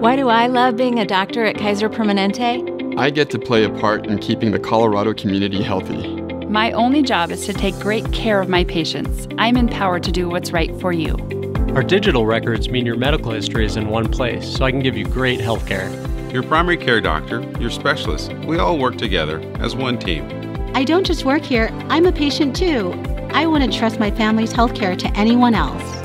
Why do I love being a doctor at Kaiser Permanente? I get to play a part in keeping the Colorado community healthy. My only job is to take great care of my patients. I'm empowered to do what's right for you. Our digital records mean your medical history is in one place, so I can give you great health care. Your primary care doctor, your specialist, we all work together as one team. I don't just work here, I'm a patient too. I wouldn't trust my family's health care to anyone else.